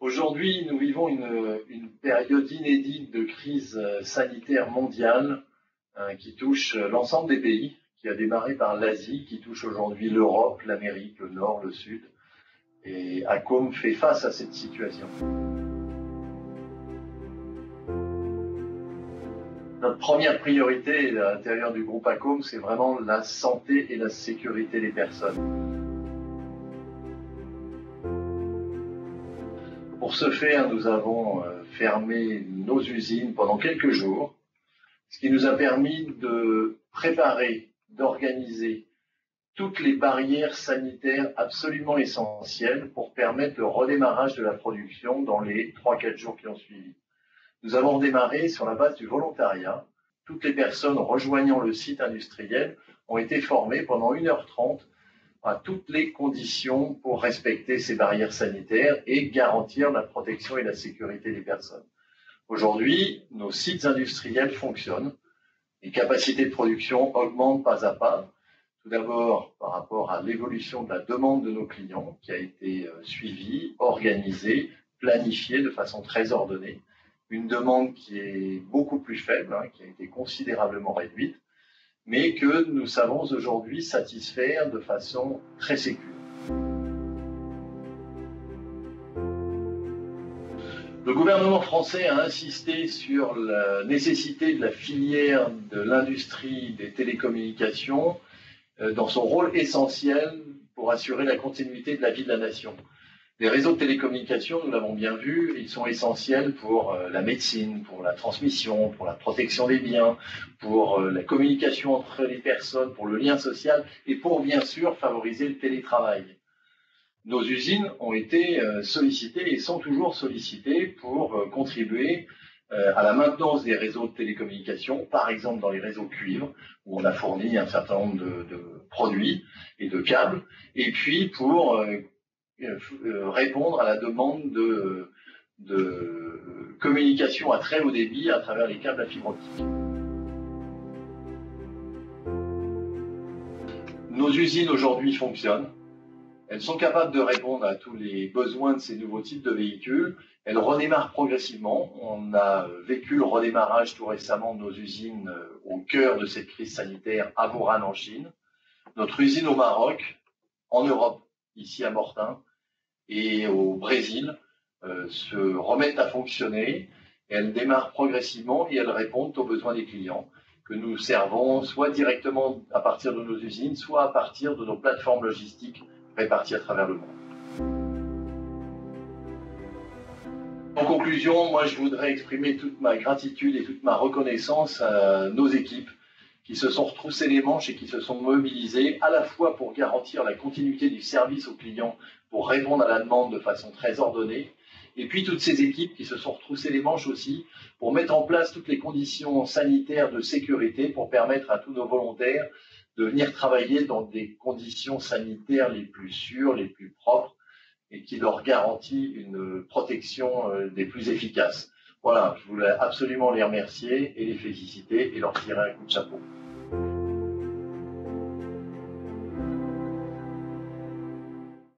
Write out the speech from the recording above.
Aujourd'hui, nous vivons une, une, période inédite de crise sanitaire mondiale hein, qui touche l'ensemble des pays, qui a démarré par l'Asie, qui touche aujourd'hui l'Europe, l'Amérique, le Nord, le Sud. Et ACOM fait face à cette situation. Notre première priorité à l'intérieur du groupe ACOM, c'est vraiment la santé et la sécurité des personnes. Pour ce faire, nous avons euh, fermé nos usines pendant quelques jours, ce qui nous a permis de préparer, d'organiser toutes les barrières sanitaires absolument essentielles pour permettre le redémarrage de la production dans les 3-4 jours qui ont suivi. Nous avons redémarré sur la base du volontariat. Toutes les personnes rejoignant le site industriel ont été formées pendant 1h30 à toutes les conditions pour respecter ces barrières sanitaires et garantir la protection et la sécurité des personnes. Aujourd'hui, nos sites industriels fonctionnent. Les capacités de production augmentent pas à pas. Tout d'abord par rapport à l'évolution de la demande de nos clients qui a été euh, suivie, organisée, planifiée de façon très ordonnée. Une demande qui est beaucoup plus faible, hein, qui a été considérablement réduite mais que nous savons aujourd'hui satisfaire de façon très sécure. Le gouvernement français a insisté sur la nécessité de la filière de l'industrie des télécommunications euh, dans son rôle essentiel pour assurer la continuité de la vie de la nation. Les réseaux de télécommunications, nous l'avons bien vu, ils sont essentiels pour euh, la médecine, pour la transmission, pour la protection des biens, pour euh, la communication entre les personnes, pour le lien social et pour bien sûr favoriser le télétravail. Nos usines ont été euh, sollicitées et sont toujours sollicitées pour contribuer à la maintenance des réseaux de télécommunications, par exemple dans les réseaux cuivre, où on a fourni un certain nombre de, de produits et de câbles, et puis pour répondre à la demande de, communication à très haut débit à travers les câbles à fibre optique. Nos usines aujourd'hui fonctionnent. Elles sont capables de répondre à tous les besoins de ces nouveaux types de véhicules. Elles redémarrent progressivement. On a vécu le redémarrage tout récemment de nos usines euh, au cœur de cette crise sanitaire à Voran en Chine. Notre usine au Maroc, en Europe, ici à Mortain, et au Brésil euh, se remettent à fonctionner. Elles démarrent progressivement et elles répondent aux besoins des clients que nous servons soit directement à partir de nos usines, soit à partir de nos plateformes logistiques réparties à travers le monde. En conclusion, moi je voudrais exprimer toute ma gratitude et toute ma reconnaissance à nos équipes qui se sont retroussées les manches et qui se sont mobilisées à la fois pour garantir la continuité du service aux clients, pour répondre à la demande de façon très ordonnée, et puis toutes ces équipes qui se sont retroussées les manches aussi pour mettre en place toutes les conditions sanitaires de sécurité pour permettre à tous nos volontaires de venir travailler dans des conditions sanitaires les plus sûres, les plus propres et qui leur garantit une protection euh, des plus efficaces. Voilà, je voulais absolument les remercier et les féliciter et leur tirer un coup de chapeau.